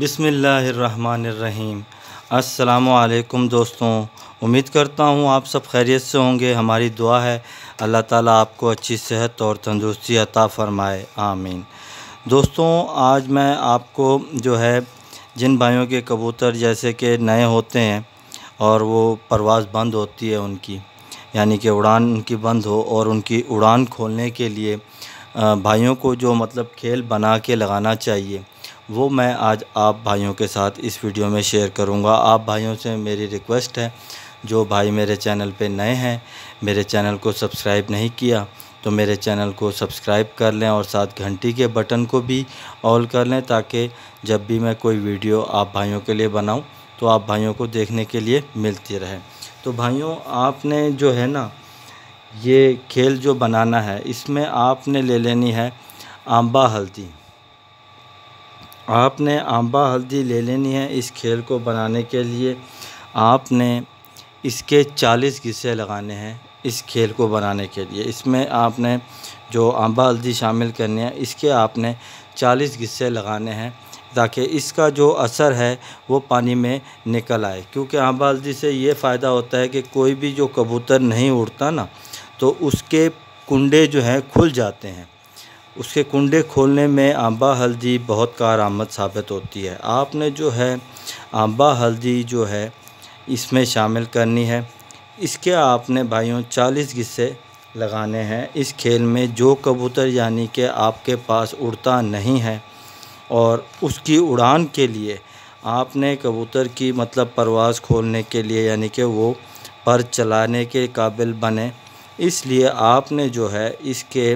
बिसमीम् अस्सलामुअलैकुम दोस्तों, उम्मीद करता हूँ आप सब खैरियत से होंगे। हमारी दुआ है, अल्लाह ताला आपको अच्छी सेहत और तंदुरुस्ती अता फ़रमाए। आमीन। दोस्तों, आज मैं आपको जो है, जिन भाइयों के कबूतर जैसे कि नए होते हैं और वो परवाज़ बंद होती है उनकी, यानी कि उड़ान उनकी बंद हो और उनकी उड़ान खोलने के लिए भाइयों को जो मतलब खेल बना के लगाना चाहिए वो मैं आज आप भाइयों के साथ इस वीडियो में शेयर करूँगा। आप भाइयों से मेरी रिक्वेस्ट है, जो भाई मेरे चैनल पे नए हैं, मेरे चैनल को सब्सक्राइब नहीं किया तो मेरे चैनल को सब्सक्राइब कर लें और साथ घंटी के बटन को भी ऑल कर लें, ताकि जब भी मैं कोई वीडियो आप भाइयों के लिए बनाऊँ तो आप भाइयों को देखने के लिए मिलती रहे। तो भाइयों, आपने जो है ना, ये खेल जो बनाना है, इसमें आपने ले लेनी है आंबा हल्दी। आपने आंबा हल्दी ले लेनी है इस खेल को बनाने के लिए। आपने इसके 40 गिस्से लगाने हैं इस खेल को बनाने के लिए। इसमें आपने जो आंबा हल्दी शामिल करनी है, इसके आपने 40 गिस्से लगाने हैं ताकि इसका जो असर है वो पानी में निकल आए। क्योंकि आंबा हल्दी से ये फ़ायदा होता है कि कोई भी जो कबूतर नहीं उड़ता ना तो उसके कुंडे जो हैं खुल जाते हैं। उसके कुंडे खोलने में आंबा हल्दी बहुत कारआमद साबित होती है। आपने जो है आंबा हल्दी जो है इसमें शामिल करनी है। इसके आपने भाइयों 40 गिस्से लगाने हैं। इस खेल में जो कबूतर यानी कि आपके पास उड़ता नहीं है और उसकी उड़ान के लिए आपने कबूतर की मतलब परवाज़ खोलने के लिए यानी कि वो पर चलाने के काबिल बने। इसलिए आपने जो है इसके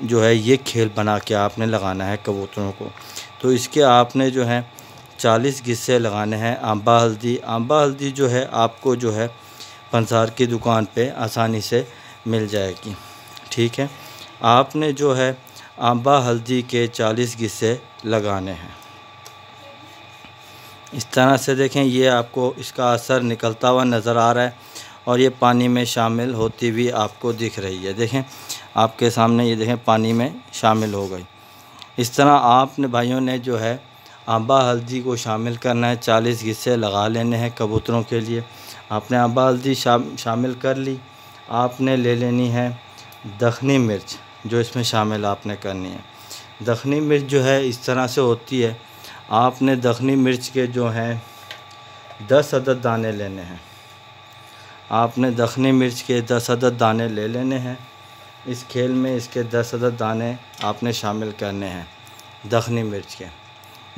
जो है ये खेल बना के आपने लगाना है कबूतरों को। तो इसके आपने जो है चालीस गिस्से लगाने हैं आंबा हल्दी। आंबा हल्दी जो है आपको जो है पंसार की दुकान पे आसानी से मिल जाएगी। ठीक है? आपने जो है आंबा हल्दी के चालीस गिस्से लगाने हैं। इस तरह से देखें, ये आपको इसका असर निकलता हुआ नज़र आ रहा है और ये पानी में शामिल होती हुई आपको दिख रही है। देखें आपके सामने ये देखें पानी में शामिल हो गई। इस तरह आपने भाइयों ने जो है आंबा हल्दी को शामिल करना है चालीस हिस्से लगा लेने हैं कबूतरों के लिए। आपने आंबा हल्दी शा, शामिल कर ली आपने ले लेनी है दखनी मिर्च जो इसमें शामिल आपने करनी है। दखनी मिर्च जो है इस तरह से होती है आपने दखनी मिर्च के जो हैं दस अदद दाने लेने हैं। आपने दखनी मिर्च के दस अदद दाने ले लेने हैं। इस खेल में इसके दस अदद दाने आपने शामिल करने हैं। दखनी मिर्च के।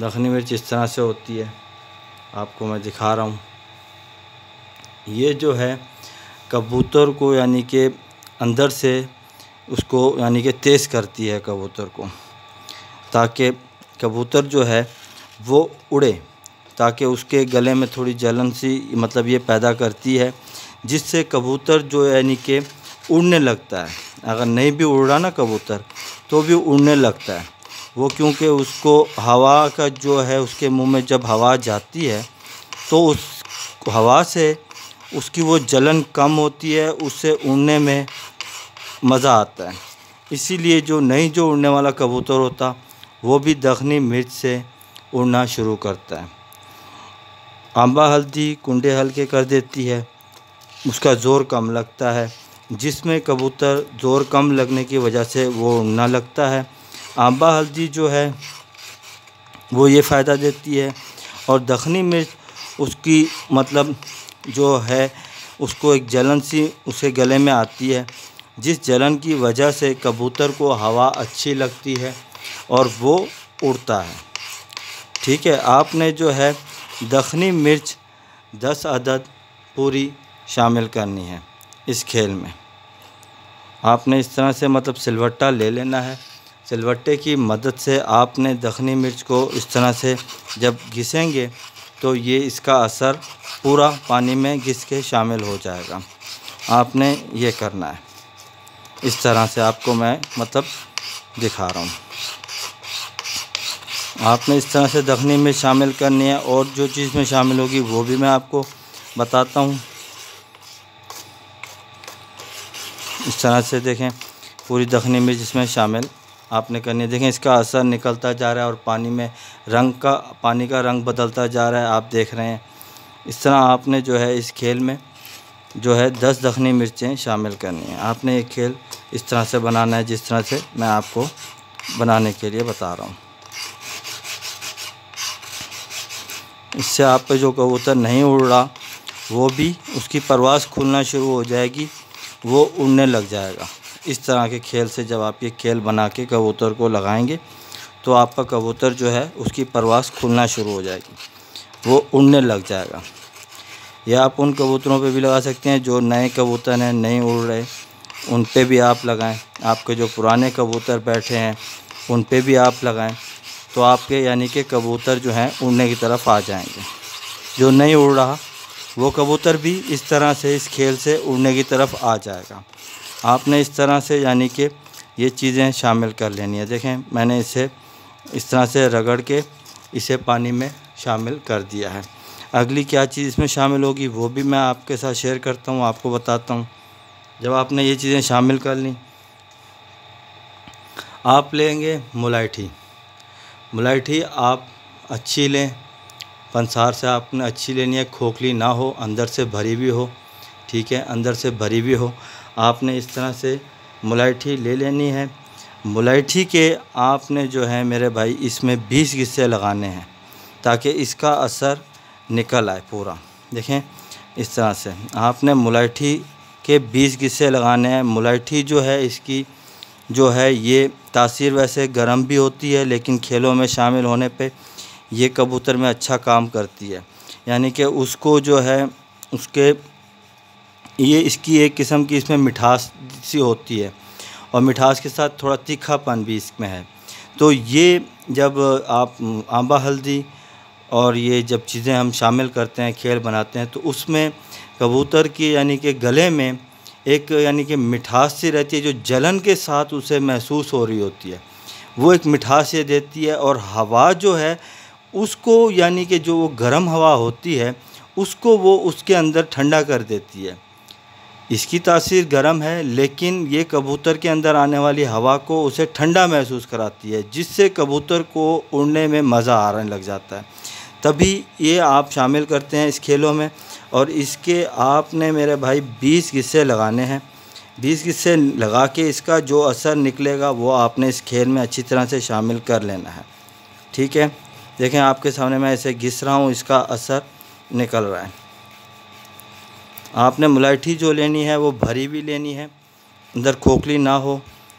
दखनी मिर्च इस तरह से होती है। आपको मैं दिखा रहा हूँ। ये जो है, कबूतर को यानी कि अंदर से उसको यानी कि तेज़ करती है कबूतर को। ताकि कबूतर जो है, वो उड़े। ताकि उसके गले में थोड़ी जलन सी मतलब ये पैदा करती है, जिससे कबूतर जो यानी कि उड़ने लगता है। अगर नहीं भी उड़ रहा ना कबूतर तो भी उड़ने लगता है। वो क्योंकि उसको हवा का जो है, उसके मुँह में जब हवा जाती है तो उस हवा से उसकी वो जलन कम होती है, उससे उड़ने में मज़ा आता है। इसीलिए जो नहीं जो उड़ने वाला कबूतर होता, वो भी दखनी मिर्च से उड़ना शुरू करता है। आंबा हल्दी कुंडे हल्के कर देती है, उसका ज़ोर कम लगता है। जिसमें कबूतर ज़ोर कम लगने की वजह से वो ना लगता है। आंबा हल्दी जो है, वो ये फ़ायदा देती है और दखनी मिर्च उसकी मतलब जो है, उसको एक जलन सी उसे गले में आती है, जिस जलन की वजह से कबूतर को हवा अच्छी लगती है और वो उड़ता है। ठीक है, आपने जो है दखनी मिर्च दस अदद पूरी शामिल करनी है। इस खेल में। आपने इस तरह से मतलब सिलवट्टा ले लेना है। सिलवट्टे की मदद से आपने दखनी मिर्च को इस तरह से जब घिसेंगे तो ये इसका असर पूरा पानी में घिस के शामिल हो जाएगा। आपने ये करना है। इस तरह से आपको मैं मतलब दिखा रहा हूँ। आपने इस तरह से दखनी में शामिल करनी है, और जो चीज़ में शामिल होगी वो भी मैं आपको बताता हूँ। इस तरह से देखें, पूरी दखनी मिर्च इसमें शामिल आपने करनी है। देखें, इसका असर निकलता जा रहा है और पानी में रंग का, पानी का रंग बदलता जा रहा है, आप देख रहे हैं। इस तरह आपने जो है, इस खेल में जो है, दस दखनी मिर्चें शामिल करनी है। आपने ये खेल इस तरह से बनाना है, जिस तरह से मैं आपको बनाने के लिए बता रहा हूँ। इससे आप पे जो कबूतर नहीं उड़ रहा, वो भी उसकी परवास खुलना शुरू हो जाएगी। वो उड़ने लग जाएगा। इस तरह के खेल से जब आप ये खेल बना के कबूतर को लगाएँगे तो आपका कबूतर जो है, उसकी परवास खुलना शुरू हो जाएगी। वो उड़ने लग जाएगा। या आप उन कबूतरों पे भी लगा सकते हैं, जो नए कबूतर हैं नहीं उड़ रहे उन पे भी आप लगाएँ। आपके जो पुराने कबूतर बैठे हैं, उन पे भी आप लगाएँ। तो आपके यानी कि कबूतर जो हैं, उड़ने की तरफ़ आ जाएँगे। जो नहीं उड़ रहा वो कबूतर भी इस तरह से इस खेल से उड़ने की तरफ़ आ जाएगा। आपने इस तरह से यानी कि ये चीज़ें शामिल कर लेनी है। देखें, मैंने इसे इस तरह से रगड़ के इसे पानी में शामिल कर दिया है। अगली क्या चीज़ इसमें शामिल होगी, वो भी मैं आपके साथ शेयर करता हूँ, आपको बताता हूँ। जब आपने ये चीज़ें शामिल कर ली, आप लेंगे मुलायठी। मुलायठी आप अच्छी लें पंसार से आपने अच्छी लेनी है, खोखली ना हो, अंदर से भरी भी हो, ठीक है, अंदर से भरी भी हो। आपने इस तरह से मुलायठी ले लेनी है। मुलायठी के आपने जो है मेरे भाई, इसमें बीस गिस्से लगाने हैं, ताकि इसका असर निकल आए पूरा। देखें, इस तरह से आपने मुलायठी के बीस गिस्से लगाने हैं। मुलायठी जो है, इसकी जो है, ये तासीर वैसे गर्म भी होती है, लेकिन खेलों में शामिल होने पे ये कबूतर में अच्छा काम करती है। यानी कि उसको जो है, उसके, ये इसकी एक किस्म की इसमें मिठास सी होती है और मिठास के साथ थोड़ा तीखापन भी इसमें है। तो ये जब आप, आंबा हल्दी और ये जब चीज़ें हम शामिल करते हैं, खेल बनाते हैं तो उसमें कबूतर की यानी कि गले में एक यानी कि मिठास सी रहती है जो जलन के साथ उसे महसूस हो रही होती है। वो एक मिठास ये देती है और हवा जो है उसको यानी कि जो वो गर्म हवा होती है, उसको वो उसके अंदर ठंडा कर देती है। इसकी तासीर गर्म है, लेकिन ये कबूतर के अंदर आने वाली हवा को उसे ठंडा महसूस कराती है, जिससे कबूतर को उड़ने में मज़ा आने लग जाता है। तभी ये आप शामिल करते हैं इस खेलों में, और इसके आपने मेरे भाई बीस गिस्से लगाने हैं। बीस गिस्से लगा के इसका जो असर निकलेगा, वो आपने इस खेल में अच्छी तरह से शामिल कर लेना है। ठीक है? देखें, आपके सामने मैं ऐसे घिस रहा हूँ, इसका असर निकल रहा है। आपने मुलाठी जो लेनी है, वो भरी भी लेनी है, अंदर खोखली ना हो।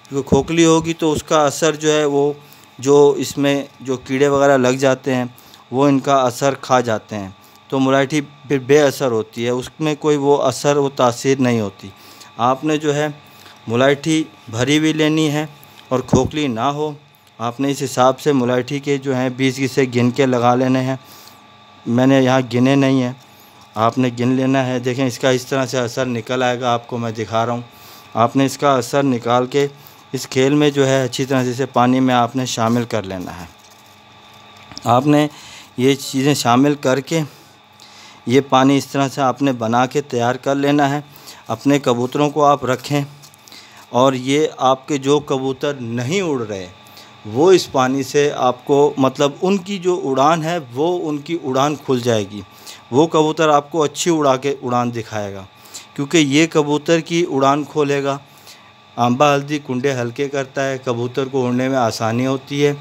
क्योंकि खोखली होगी तो उसका असर जो है, वो जो इसमें जो कीड़े वगैरह लग जाते हैं, वो इनका असर खा जाते हैं। तो मुलाठी फिर बेअसर होती है, उसमें कोई वो असर वो तासीर नहीं होती। आपने जो है मुलाठी भरी भी लेनी है और खोखली ना हो आपने इस हिसाब से मुलाठी के जो हैं बीस गिस्से गिन के लगा लेने हैं। मैंने यहाँ गिने नहीं हैं। आपने गिन लेना है। देखें, इसका इस तरह से असर निकल आएगा, आपको मैं दिखा रहा हूँ। आपने इसका असर निकाल के इस खेल में जो है अच्छी तरह से इसे पानी में आपने शामिल कर लेना है। आपने ये चीज़ें शामिल करके ये पानी इस तरह से आपने बना के तैयार कर लेना है। अपने कबूतरों को आप रखें और ये आपके जो कबूतर नहीं उड़ रहे वो इस पानी से आपको मतलब उनकी जो उड़ान है, वो उनकी उड़ान खुल जाएगी। वो कबूतर आपको अच्छी उड़ा के उड़ान दिखाएगा, क्योंकि ये कबूतर की उड़ान खोलेगा। आंबा हल्दी कुंडे हल्के करता है, कबूतर को उड़ने में आसानी होती है।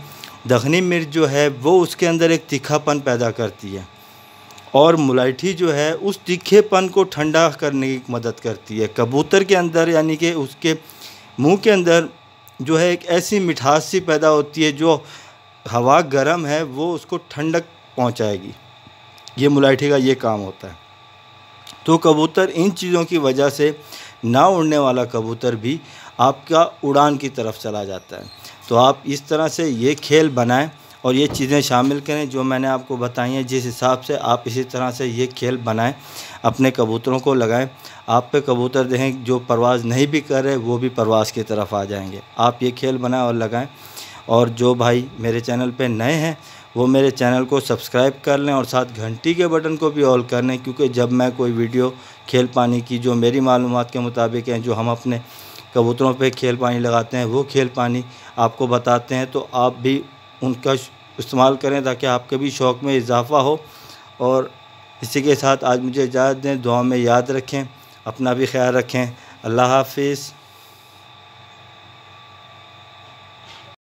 दखनी मिर्च जो है, वो उसके अंदर एक तीखापन पैदा करती है। और मुलायठी जो है, उस तीखेपन को ठंडा करने की मदद करती है। कबूतर के अंदर, यानी कि उसके मुँह के अंदर जो है एक ऐसी मिठास सी पैदा होती है जो हवा गर्म है, वो उसको ठंडक पहुंचाएगी। ये मुलायठी का ये काम होता है। तो कबूतर इन चीज़ों की वजह से ना उड़ने वाला कबूतर भी आपका उड़ान की तरफ़ चला जाता है। तो आप इस तरह से ये खेल बनाएँ और ये चीज़ें शामिल करें जो मैंने आपको बताई हैं, जिस हिसाब से आप इसी तरह से ये खेल बनाएँ, अपने कबूतरों को लगाएँ। आप पे कबूतर देखें, जो परवाज़ नहीं भी कर रहे, वो भी परवाज़ की तरफ़ आ जाएँगे। आप ये खेल बनाएँ और लगाएँ। और जो भाई मेरे चैनल पे नए हैं, वो मेरे चैनल को सब्सक्राइब कर लें और साथ घंटी के बटन को भी ऑल कर लें, क्योंकि जब मैं कोई वीडियो खेल पानी की, जो मेरी मालूम के मुताबिक हैं, जो हम अपने कबूतरों पे खेल पानी लगाते हैं, वो खेल पानी आपको बताते हैं तो आप भी उनका इस्तेमाल करें ताकि आपके भी शौक़ में इजाफ़ा हो। और इसी के साथ आज मुझे इजाज़त दें, दुआ में याद रखें, अपना भी ख्याल रखें। अल्लाह हाफिज़।